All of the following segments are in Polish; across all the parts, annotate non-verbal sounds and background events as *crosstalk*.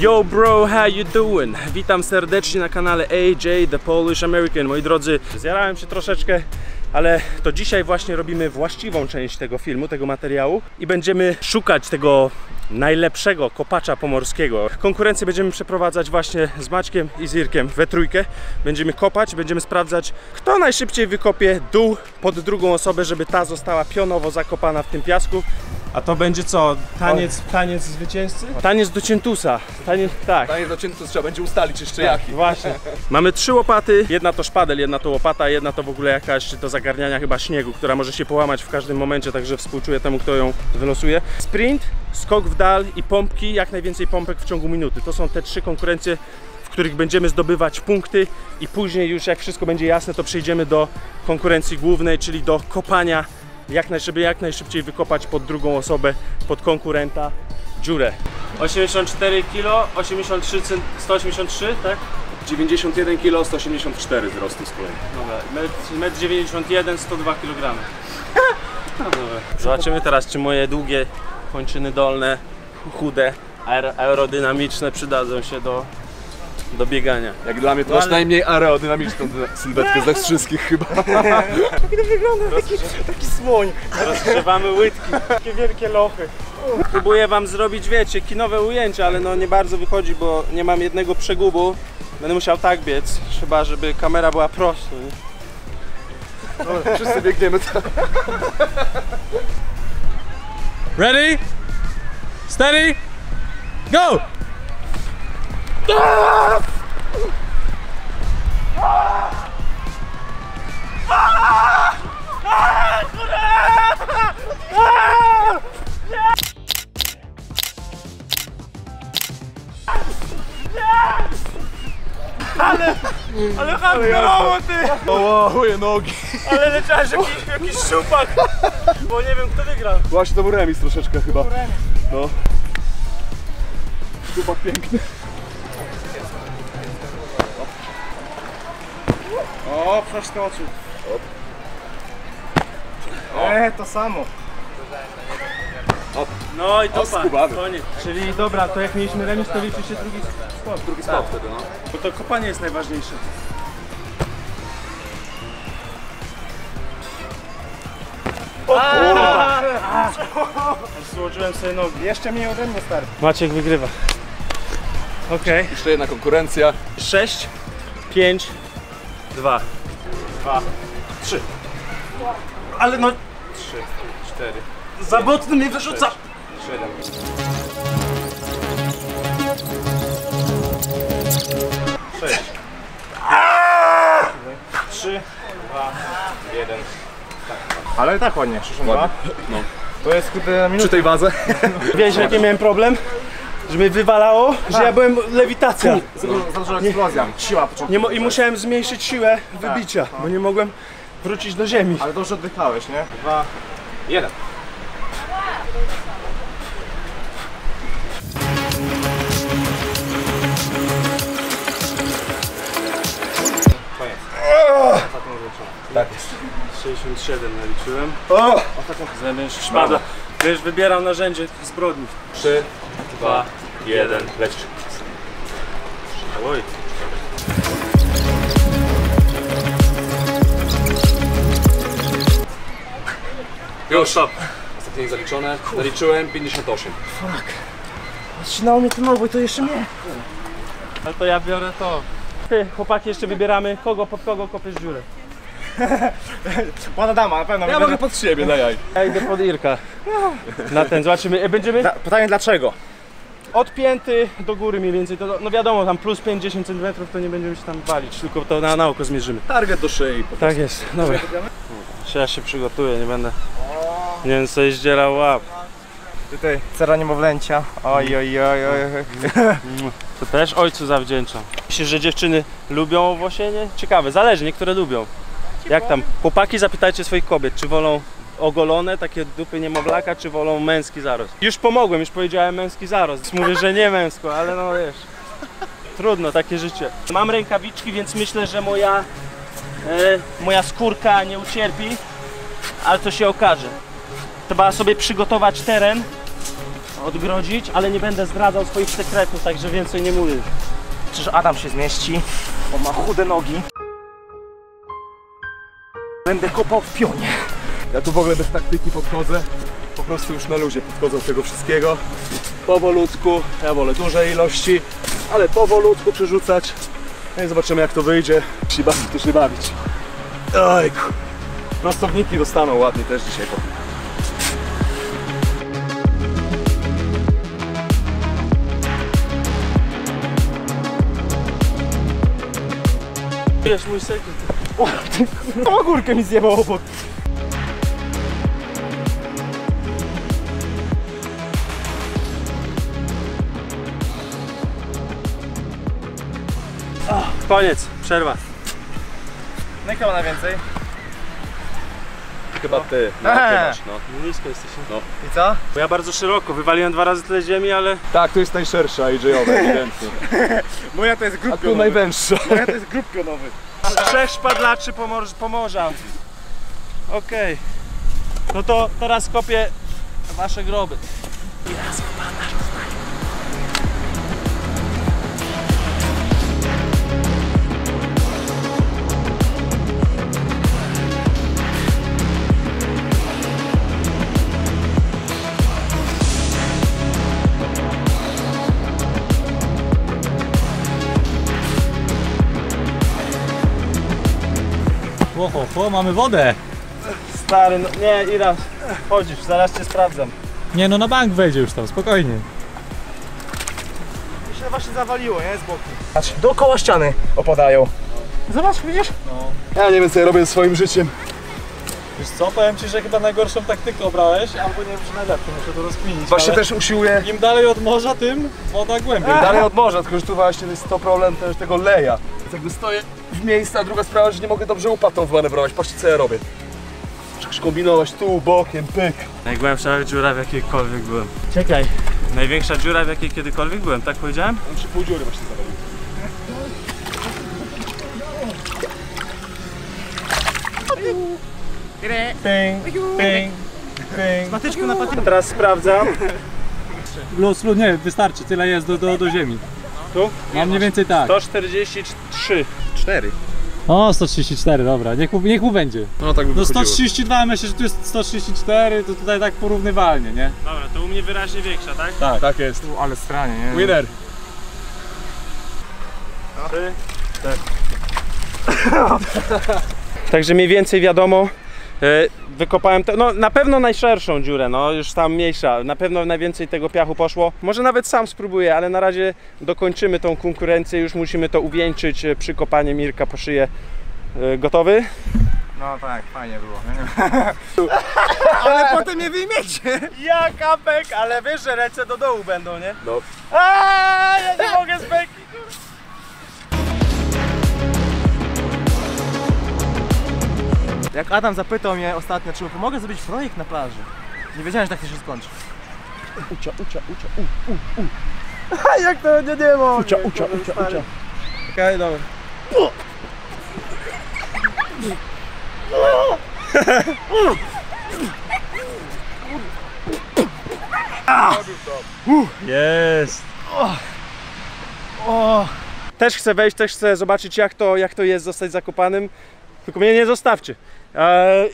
Yo bro, how you doing? Witam serdecznie na kanale AJ The Polish American. Moi drodzy, zjarałem się troszeczkę, ale to dzisiaj właśnie robimy właściwą część tego filmu, tego materiału i będziemy szukać tego najlepszego kopacza pomorskiego. Konkurencję będziemy przeprowadzać właśnie z Maćkiem i z Irkiem we trójkę. Będziemy kopać, będziemy sprawdzać, kto najszybciej wykopie dół pod drugą osobę, żeby ta została pionowo zakopana w tym piasku. A to będzie co? Taniec, taniec zwycięzcy? Taniec do ciętusa. Taniec, tak. Panie do to trzeba będzie ustalić jeszcze jaki. Właśnie. *laughs* Mamy trzy łopaty. Jedna to szpadel, jedna to łopata, jedna to w ogóle jakaś do zagarniania chyba śniegu, która może się połamać w każdym momencie, także współczuję temu, kto ją wylosuje. Sprint, skok w dal i pompki, jak najwięcej pompek w ciągu minuty. To są te trzy konkurencje, w których będziemy zdobywać punkty i później już jak wszystko będzie jasne, to przejdziemy do konkurencji głównej, czyli do kopania, jak naj, żeby jak najszybciej wykopać pod drugą osobę, pod konkurenta dziurę. 84 kg, 83 cent, 183, tak? 91 kg, 184 wzrostu z kolei. Dobra, metr 91, 102 kg. No dobra. Zobaczymy teraz, czy moje długie kończyny dolne, chude, aer- aerodynamiczne przydadzą się do, do biegania. Jak dla mnie to No masz ale- najmniej aerodynamiczną sylwetkę *laughs* ze wszystkich chyba. *laughs* Taki słoń. Rozgrzewamy łydki, takie wielkie lochy. Próbuję wam zrobić, wiecie, kinowe ujęcia, ale no nie bardzo wychodzi, bo nie mam jednego przegubu. Będę musiał tak biec, chyba żeby kamera była prosta. nie? Wszyscy biegniemy tak. Ready? Steady? Go! Ale, ale hardkorowo ty! O, moje nogi. Ale leciałeś jakiś, jakiś szupak! Bo nie wiem kto wygrał. Właśnie to był remis troszeczkę chyba. No. Chłopak piękny. O, przeskoczył. E, to samo. No i to skubany. koniec. Czyli dobra, to jak mieliśmy remis, to liczy się drugi skok. Drugi skok wtedy, no. Bo to kopanie jest najważniejsze. *laughs* Złożyłem sobie nogi. Jeszcze mniej ode mnie, stary. Maciek wygrywa. Okej. Jeszcze jedna konkurencja. 6, 5, 2. 2, 3. Ale no. 3, 4. Za mocno mnie wyrzuca. 7. 6. 3, 2, 1. Ale tak ładnie, 62. Ładnie. No. To jest kurde minut. Przy tej wadze. Wiesz jaki miałem problem? Że mnie wywalało, że ja byłem lewitacja. Za duża eksplozja. Siła początku. Nie mo- I musiałem zmniejszyć siłę wybicia, bo nie mogłem wrócić do ziemi. Ale dobrze oddychałeś, nie? Dwa, jeden. Tak jest. 67 naliczyłem. O! Zamiast szpada. Wiesz, wybieram narzędzie zbrodni. 3, 2, 1, leć. Oj. Już. Ostatnie zaliczone. Zaliczyłem 58. Odcinało mnie to nowo i to jeszcze mnie. Ale to ja biorę to. Ty, chłopaki, jeszcze wybieramy kogo, pod kogo kopiesz dziurę. *laughs* Młoda dama, na pewno. Ja będę- mogę pod siebie, daj. Ja idę pod Irka. Na ten, zobaczymy. E, Będziemy Da- Pytanie dlaczego? od pięty do góry mniej więcej. To, no wiadomo, tam plus 5-10 cm to nie będziemy się tam walić, tylko to na, na oko zmierzymy. Target do szyi. po Tak jest, dobra. Ja się przygotuję, nie będę. Nie wiem, co zdzierał łap. Tutaj cera niemowlęcia. Oj, oj, oj, oj. oj. To też ojcu zawdzięczam. Myślisz, że dziewczyny lubią owłosienie? Ciekawe, zależy, niektóre lubią. Jak tam? Chłopaki zapytajcie swoich kobiet, czy wolą ogolone, takie dupy niemowlaka, czy wolą męski zarost. Już pomogłem, już powiedziałem męski zarost. Mówię, że nie męsko, ale no wiesz. Trudno, takie życie. Mam rękawiczki, więc myślę, że moja, e, moja skórka nie ucierpi, ale to się okaże. Trzeba sobie przygotować teren odgrodzić, ale nie będę zdradzał swoich sekretów, także więcej nie mówię. Czyż Adam się zmieści? On ma chude nogi. Będę kopał w pionie. Ja tu w ogóle bez taktyki podchodzę. Po prostu już na luzie podchodzę do tego wszystkiego. Powolutku. Ja wolę duże ilości, ale powolutku przerzucać. No i zobaczymy jak to wyjdzie. Jeśli bawić, to bawić. Ojku. Prostowniki dostaną ładnie też dzisiaj. Wiesz, mój sekret. *laughs* O, górkę mi zjebał obok. Koniec, przerwa. No i kto ma najwięcej? Chyba ty. No, ty masz, no. Nisko jesteś. I co? Bo ja bardzo szeroko, wywaliłem dwa razy tyle ziemi, ale Tak, to jest najszersza AJ-owa, ewidentnie. *laughs* Moja to jest A grup tu pionowy. najwęższa. Moja to jest grup pionowy. Trzech szpadlaczy pomor pomorza. Okej. No to teraz kopię wasze groby. Oho, ho, mamy wodę. Stary, no nie, Ira, chodzisz, zaraz cię sprawdzam. Nie no, na bank wejdzie już tam, spokojnie. Mi się właśnie zawaliło, nie? Z boku. Patrz, dookoła ściany opadają. Zobacz, widzisz? Ja nie wiem co ja robię ze swoim życiem. Wiesz co, powiem Ci, że chyba najgorszą taktykę obrałeś, albo nie wiem, czy najlepszą, muszę to rozkminić. Właśnie też usiłuję Im dalej od morza, tym woda głębiej. dalej od morza, tylko że tu właśnie jest to problem też tego leja. Więc jakby stoję w miejscu, a druga sprawa, że nie mogę dobrze łopatą wymanewrować. Patrzcie co ja robię. Trzeba kombinować tu, bokiem, pyk. Najgłębsza dziura w jakiejkolwiek byłem. Czekaj. Największa dziura w jakiej kiedykolwiek byłem, tak powiedziałem? On przy pół dziury właśnie zawalił. Ping, ping, ping. Na patyczku. Teraz sprawdzam. Luz, luz, nie, wystarczy, tyle jest do, do, do ziemi. Tu? Mam mniej więcej tak. 143. 4. O, 134, dobra, niech mu, niech mu będzie. No tak by No wychodziło. 132, myślę, że tu jest 134, to tutaj tak porównywalnie, nie? Dobra, to u mnie wyraźnie większa, tak? Tak. Tak jest. Ale stranie, nie? Winner. Tak. *laughs* Także mniej więcej wiadomo. E, Wykopałem te, no na pewno najszerszą dziurę, no już tam mniejsza, na pewno najwięcej tego piachu poszło. Może nawet sam spróbuję, ale na razie dokończymy tą konkurencję, już musimy to uwieńczyć e, przykopanie Mirka po szyję. E, Gotowy? No tak, fajnie było. nie? *laughs* Ale potem mnie wyjmiecie. Jaka bek, ale wiesz, że ręce do dołu będą, nie? No. A, ja nie mogę z Jak Adam zapytał mnie ostatnio, czy mu pomogę zrobić projekt na plaży. Nie wiedziałem, że tak się skończy. Ucia, ucia, ucia, u, u, u. Jak to nie, nie mogę. Ucia, ucia, ucia, ucia. Okej, dobra. *laughs* Jest. Też chcę wejść, też chcę zobaczyć jak to, jak to jest zostać zakopanym. Tylko mnie nie zostawcie. E,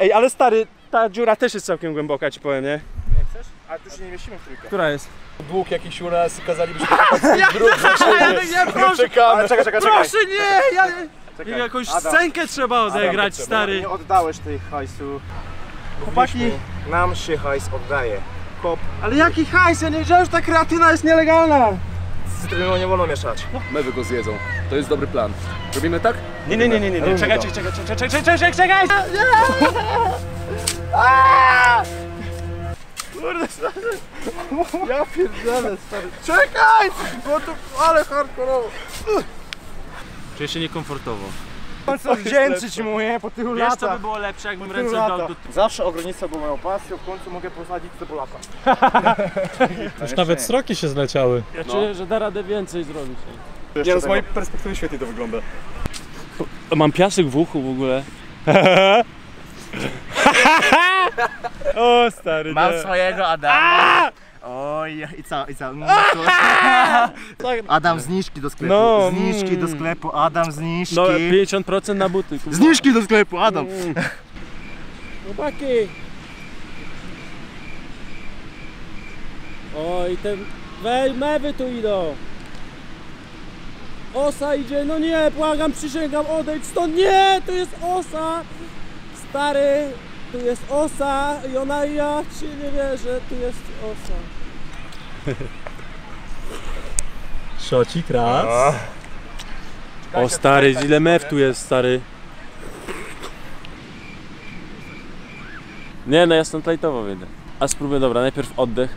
ej, ale stary, ta dziura też jest całkiem głęboka, ci powiem, nie? nie chcesz? Ale tu się nie mieścimy w trójkę. Która jest? Dług jakiś u nas, kazalibyśmy *laughs* kopać grób nie, proszę, Czekamy. Czekaj, czekaj, czekaj. proszę, nie! Ja, Czekaj. jakąś Adam. scenkę trzeba odegrać, trzeba. stary. Nie oddałeś tej hajsu. Chłopaki, nam się hajs oddaje. Kop. Ale jaki hajs? Ja nie wiedziałem, że ta kreatyna jest nielegalna. Cytryną nie wolno mieszać. Mewy go zjedzą. To jest dobry plan. Robimy tak? Nie, nie, nie, nie, nie, nie. Czekaj, czekaj, czekaj, czekaj, czekaj, czekaj, *laughs* czekaj, czekaj! Ja pierdolę, stary. Czekaj! Bo tu, ale hardkorowo. Czuję się niekomfortowo. Co wdzięczyć mu, nie? Po tylu Wiesz, co by latach. było lepsze, jakbym Po ręce dał do... Zawsze ogrodnictwo było moją pasją, w końcu mogę posadzić cebulaka. *laughs* Już nawet sroki się zleciały. Ja czuję, że da radę więcej zrobić. Nie, no z mojej perspektywy świetnie to wygląda. Mam piasek w uchu w ogóle. *laughs* o, stary, Mam nie. swojego Adama. O, i, i co, i co? *laughs* No, to- Adam, zniżki do sklepu, No, zniżki do mm. sklepu, Adam, zniżki. No 50% na buty. kurwa. Zniżki do sklepu, Adam. Chłopaki! Oj, te wej, mewy tu idą! Osa idzie, no nie, błagam, przysięgam, odejdź stąd, nie, tu jest osa! Stary, tu jest osa i ona, ja ci nie wierzę, tu jest osa. *laughs* Szocik raz. O stary, ile mew tu jest, stary. Nie, no ja stąd lajtowo wyjdę. A spróbuję, dobra, najpierw oddech.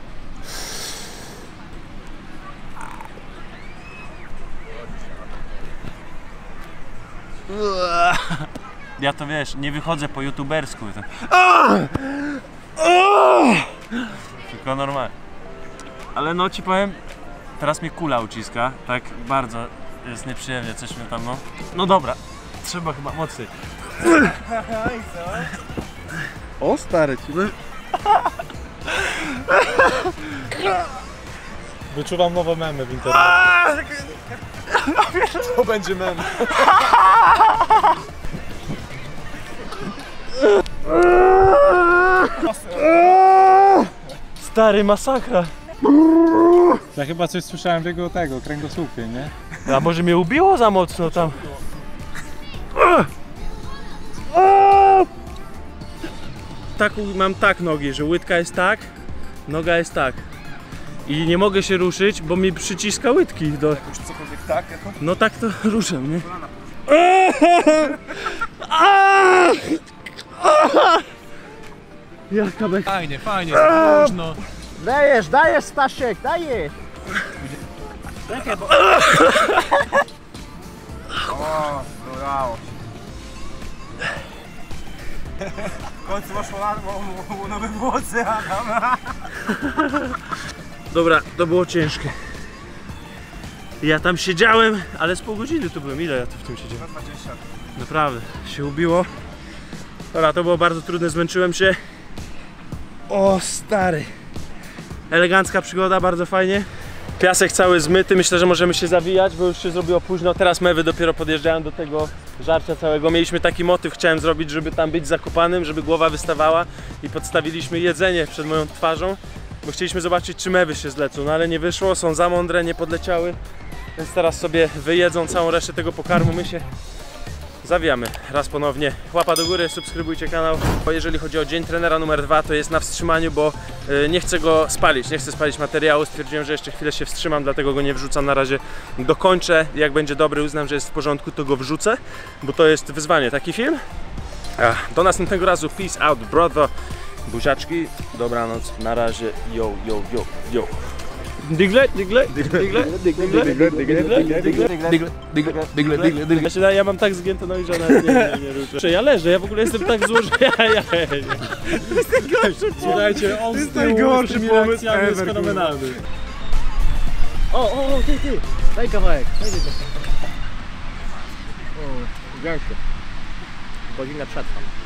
*laughs* Ja to wiesz, nie wychodzę po youtubersku. To... Tylko normalnie. Ale no ci powiem, teraz mnie kula uciska, tak bardzo jest nieprzyjemnie, coś mnie tam no. No dobra, trzeba chyba mocniej. O stary, ci Wyczuwam nowe memy w internecie. To będzie mem. Stary, masakra. Ja chyba coś słyszałem w jego tego, kręgosłupie, nie? A może mnie ubiło za mocno tam? Tak, mam tak nogi, że łydka jest tak, noga jest tak. I nie mogę się ruszyć, bo mi przyciska łydki do... Już cokolwiek tak, jako? No tak to *laughs* ruszam, nie? Jaka bek... *laughs* Fajnie, fajnie, można. Dajesz, dajesz Stasiek, dajesz. O, brawo. W końcu masz nowe włosy, Adam. Dobra, to było ciężkie. Ja tam siedziałem, ale z pół godziny tu byłem. Ile ja tu w tym siedziałem? 20. Naprawdę, się ubiło. Dobra, to było bardzo trudne, zmęczyłem się. O, stary. Elegancka przygoda, bardzo fajnie. Piasek cały zmyty, myślę, że możemy się zawijać, bo już się zrobiło późno. Teraz mewy dopiero podjeżdżają do tego żarcia całego. Mieliśmy taki motyw, chciałem zrobić, żeby tam być zakopanym, żeby głowa wystawała i podstawiliśmy jedzenie przed moją twarzą, bo chcieliśmy zobaczyć, czy mewy się zlecą, no ale nie wyszło, są za mądre, nie podleciały, więc teraz sobie wyjedzą całą resztę tego pokarmu, my się Zawijamy raz ponownie. Łapa do góry, subskrybujcie kanał. Jeżeli chodzi o dzień trenera numer dwa, to jest na wstrzymaniu, bo y, nie chcę go spalić, nie chcę spalić materiału. Stwierdziłem, że jeszcze chwilę się wstrzymam, dlatego go nie wrzucam na razie. Dokończę, jak będzie dobry, uznam, że jest w porządku, to go wrzucę, bo to jest wyzwanie. Taki film. Do następnego razu. Peace out, brother. Buziaczki, dobranoc, na razie. Yo, yo, yo, yo. Digle, digle, digle, digle, digle, digle, digle, digle, digle. Ja, ja mam tak zgięte nogi, że nawet nie, nie, nie ruszę. Ja leżę, ja w ogóle jestem tak zły, że ja, ja, ja, Słuchajcie, on z tyłu najgorszy z tymi pomysł reakcjami jest ever, fenomenalny. O, o, o, ty, ty. Daj kawałek. Daj tego. O, wziąłem się. Godzinę przetrwam.